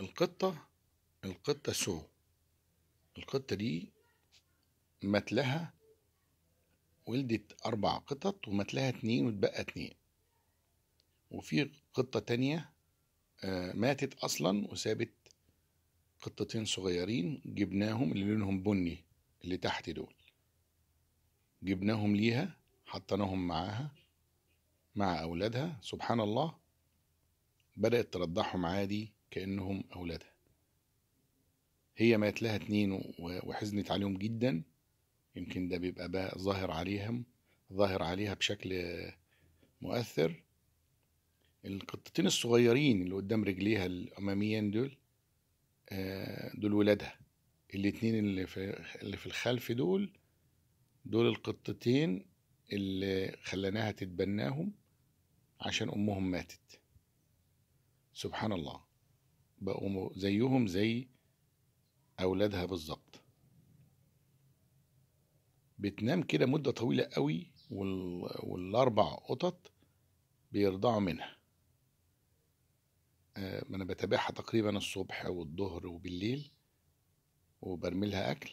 القطة القطة سو. القطة دي متلها ولدت أربع قطط ومتلها اتنين واتبقى اتنين. وفي قطة تانية آه، ماتت أصلا وسابت قطتين صغيرين جبناهم اللي لونهم بني اللي تحت دول. جبناهم ليها حطيناهم معاها مع أولادها. سبحان الله بدأت ترضعهم عادي. كأنهم أولادها. هي مات لها اتنين وحزنت عليهم جدا. يمكن ده بيبقى بقى ظاهر عليهم ظاهر عليها بشكل مؤثر. القطتين الصغيرين اللي قدام رجليها الأماميين دول آه، دول ولادها. الاتنين اللي في اللي في الخلف دول دول القطتين اللي خليناها تتبناهم عشان أمهم ماتت. سبحان الله. بقوا زيهم زي أولادها بالظبط. بتنام كده مدة طويلة قوي والأربع قطط بيرضعوا منها. آه، ما أنا بتابعها تقريبا الصبح والظهر وبالليل وبرميلها أكل.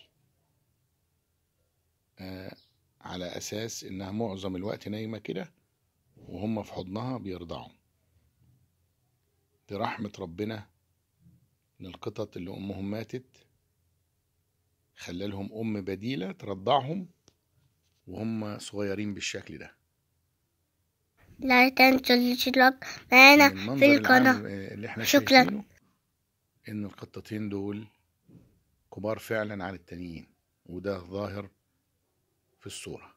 آه، على أساس إنها معظم الوقت نايمة كده وهم في حضنها بيرضعوا. دي رحمة ربنا للقطط اللي أمهم ماتت خلالهم أم بديلة ترضعهم وهم صغيرين بالشكل ده. لا تنسوا الاشتراك معنا في القناة. اللي إحنا شكرا. إن القطتين دول كبار فعلا عن التانيين وده ظاهر في الصورة.